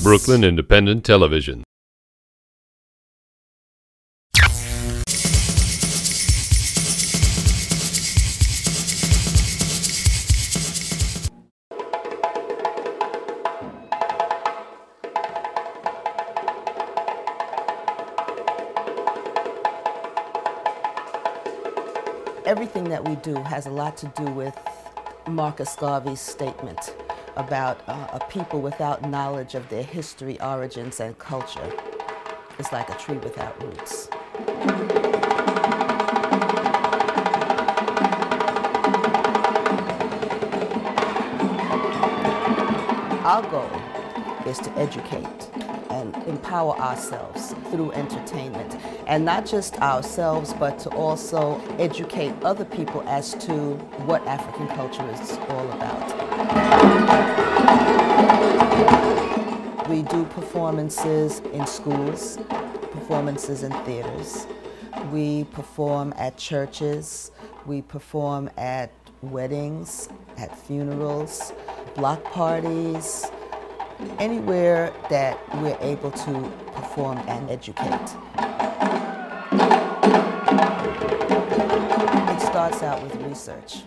Brooklyn Independent Television. Everything that we do has a lot to do with Marcus Garvey's statement about uh, a people without knowledge of their history, origins, and culture It's like a tree without roots. Our goal is to educate and empower ourselves through entertainment. And not just ourselves, but to also educate other people as to what African culture is all about. We do performances in schools, performances in theaters. We perform at churches. We perform at weddings, at funerals, block parties, anywhere that we're able to perform and educate. It starts out with research.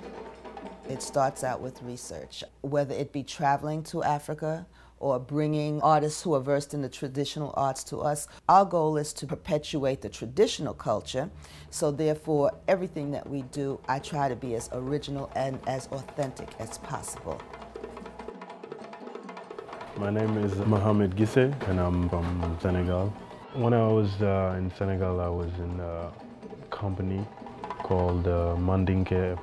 It starts out with research, whether it be traveling to Africa or bringing artists who are versed in the traditional arts to us. Our goal is to perpetuate the traditional culture, so therefore, everything that we do, I try to be as original and as authentic as possible. My name is Mohamed Gisse and I'm from Senegal. When I was uh, in Senegal, I was in a company called uh, Mandinke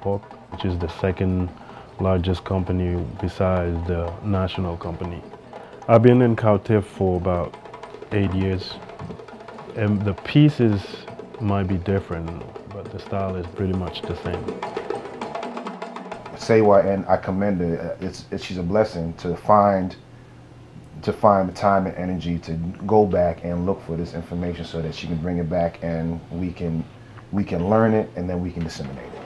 which is the second largest company besides the national company. I've been in KowTeff for about eight years. And the pieces might be different, but the style is pretty much the same. Sewaa and I commend her. Uh, it's, it's, she's a blessing to find to find the time and energy to go back and look for this information so that she can bring it back and we can we can learn it and then we can disseminate it.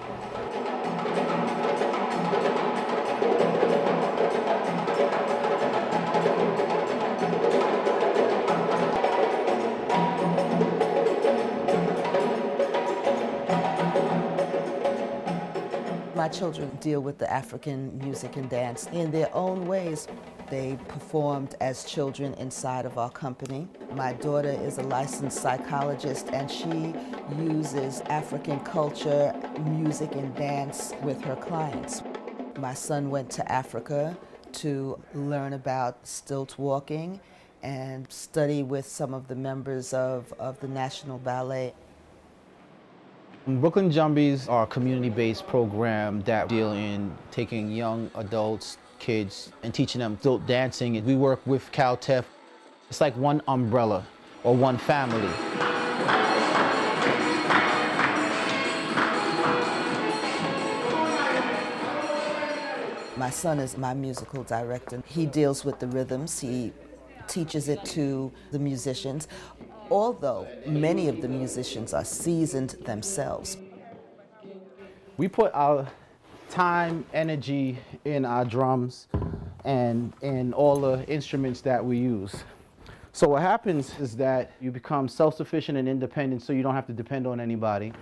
My children deal with the African music and dance in their own ways. They performed as children inside of our company. My daughter is a licensed psychologist and she uses African culture, music, and dance with her clients. My son went to Africa to learn about stilt walking and study with some of the members of, of the National Ballet. Brooklyn Jumbies are a community-based program that deal in taking young adults, kids, and teaching them adult dancing. We work with KowTeff. It's like one umbrella or one family. My son is my musical director. He deals with the rhythms. He teaches it to the musicians, although many of the musicians are seasoned themselves. We put our time, energy in our drums and in all the instruments that we use. So what happens is that you become self-sufficient and independent so you don't have to depend on anybody.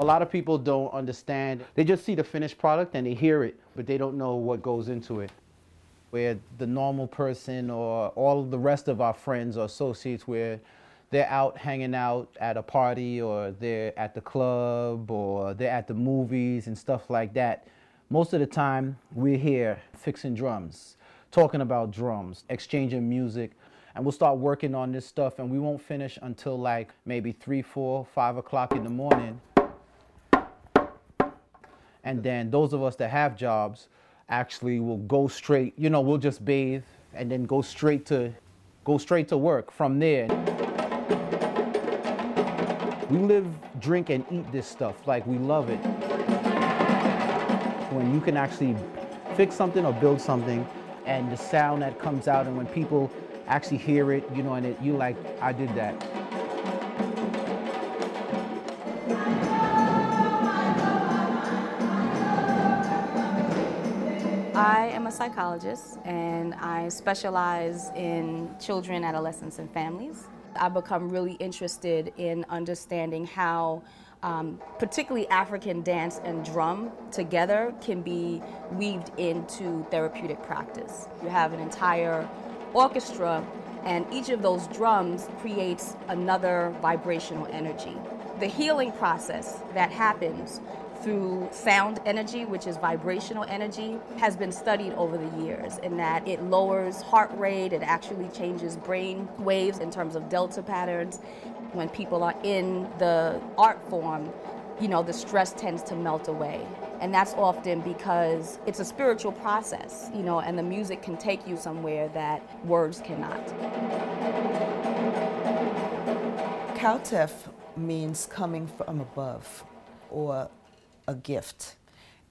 A lot of people don't understand. They just see the finished product and they hear it, but they don't know what goes into it. Where the normal person or all the rest of our friends or associates where they're out hanging out at a party or they're at the club or they're at the movies and stuff like that. Most of the time, we're here fixing drums, talking about drums, exchanging music, and we'll start working on this stuff and we won't finish until like maybe three, four, five o'clock in the morning. And then those of us that have jobs actually will go straight, you know, we'll just bathe and then go straight to go straight to work from there. We live, drink, and eat this stuff. Like, we love it. When you can actually fix something or build something, and the sound that comes out, and when people actually hear it, you know, and it, you like, I did that. I am a psychologist and I specialize in children, adolescents, and families. I've become really interested in understanding how um, particularly African dance and drum together can be weaved into therapeutic practice. You have an entire orchestra and each of those drums creates another vibrational energy. The healing process that happens through sound energy, which is vibrational energy, has been studied over the years in that it lowers heart rate, it actually changes brain waves in terms of delta patterns. When people are in the art form, you know, the stress tends to melt away. And that's often because it's a spiritual process, you know, and the music can take you somewhere that words cannot. KowTeff means coming from above or a gift.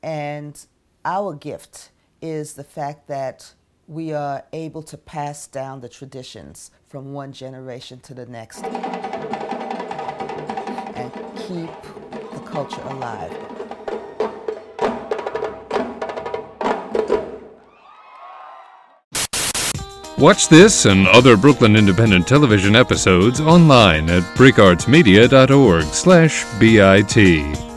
And our gift is the fact that we are able to pass down the traditions from one generation to the next and keep the culture alive. Watch this and other Brooklyn Independent Television episodes online at bricartsmedia.org slash BIT.